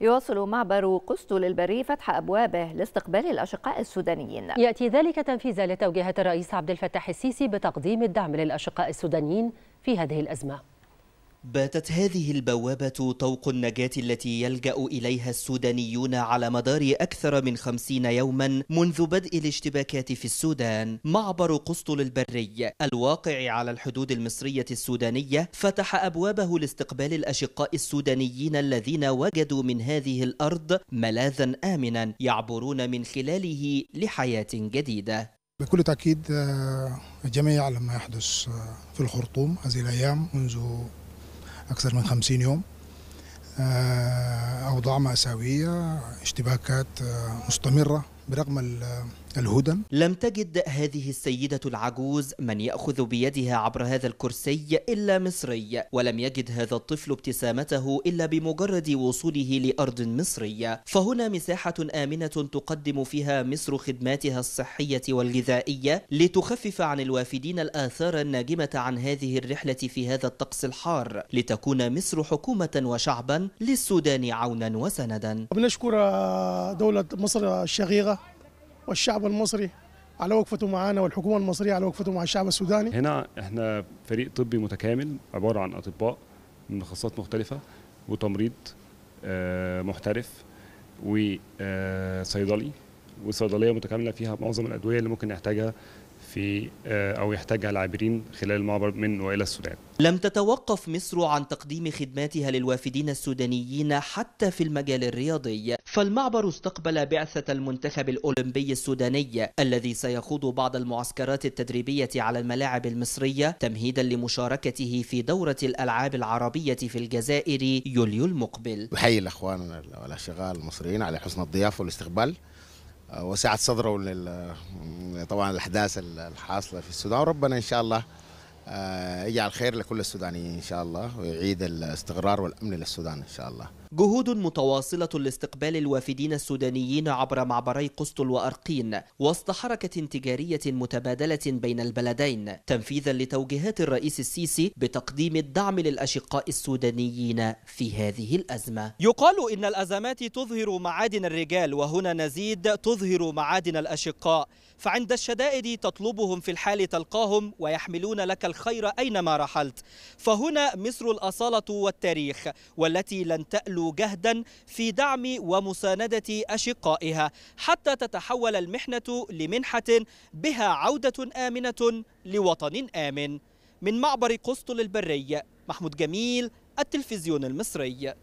يواصل معبر قسطل البري فتح أبوابه لاستقبال الأشقاء السودانيين. يأتي ذلك تنفيذا لتوجيهات الرئيس عبد الفتاح السيسي بتقديم الدعم للأشقاء السودانيين في هذه الأزمة. باتت هذه البوابة طوق النجاة التي يلجأ إليها السودانيون على مدار أكثر من خمسين يوما منذ بدء الاشتباكات في السودان. معبر قسطل البري الواقع على الحدود المصرية السودانية فتح أبوابه لاستقبال الأشقاء السودانيين الذين وجدوا من هذه الأرض ملاذا آمنا يعبرون من خلاله لحياة جديدة. بكل تأكيد الجميع يعلم ما يحدث في الخرطوم هذه الأيام منذ أكثر من خمسين يوم. أوضاع مأساوية اشتباكات مستمرة برغم الهدن لم تجد هذه السيدة العجوز من يأخذ بيدها عبر هذا الكرسي إلا مصري ولم يجد هذا الطفل ابتسامته إلا بمجرد وصوله لأرض مصرية فهنا مساحة آمنة تقدم فيها مصر خدماتها الصحية والغذائية لتخفف عن الوافدين الآثار الناجمة عن هذه الرحلة في هذا الطقس الحار لتكون مصر حكومة وشعبا للسودان عونا وسندا. بنشكر دولة مصر الشقيقة والشعب المصري على وقفته معنا والحكومة المصرية على وقفته مع الشعب السوداني. هنا إحنا فريق طبي متكامل عبارة عن أطباء من تخصصات مختلفة وتمريض محترف وصيدلي وصيدليه متكاملة فيها معظم الأدوية اللي ممكن يحتاجها في أو يحتاجها العابرين خلال المعبر من وإلى السودان. لم تتوقف مصر عن تقديم خدماتها للوافدين السودانيين حتى في المجال الرياضي، فالمعبر استقبل بعثة المنتخب الأولمبي السوداني الذي سيخوض بعض المعسكرات التدريبية على الملاعب المصرية تمهيدا لمشاركته في دورة الألعاب العربية في الجزائر يوليو المقبل. بحيي الأخوان والأشغال المصريين على حسن الضيافة والاستقبال. وسعة صدره طبعا الأحداث الحاصلة في السودان. وربنا إن شاء الله يجعل خير لكل السودانيين إن شاء الله ويعيد الاستقرار والأمن للسودان إن شاء الله. جهود متواصلة لاستقبال الوافدين السودانيين عبر معبري قسطل وأرقين وسط حركة تجارية متبادلة بين البلدين تنفيذا لتوجيهات الرئيس السيسي بتقديم الدعم للأشقاء السودانيين في هذه الأزمة يقال إن الأزمات تظهر معادن الرجال وهنا نزيد تظهر معادن الأشقاء فعند الشدائد تطلبهم في الحال تلقاهم ويحملون لك الخير أينما رحلت. فهنا مصر الأصالة والتاريخ والتي لن تألو جهدا في دعم ومساندة أشقائها. حتى تتحول المحنة لمنحة بها عودة آمنة لوطن آمن. من معبر قسطل البري محمود جميل التلفزيون المصري.